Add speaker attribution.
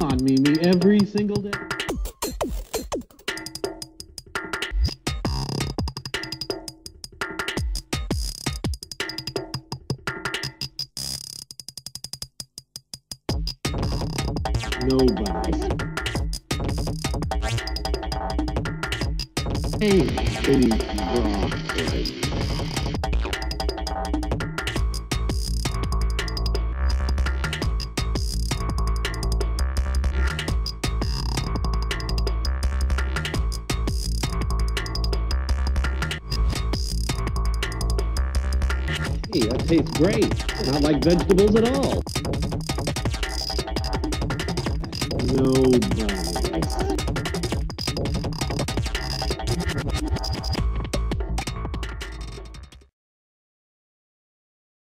Speaker 1: on Mimi every single day. Nobody. Hey, hey, that tastes great. Not like vegetables at all. Nobody.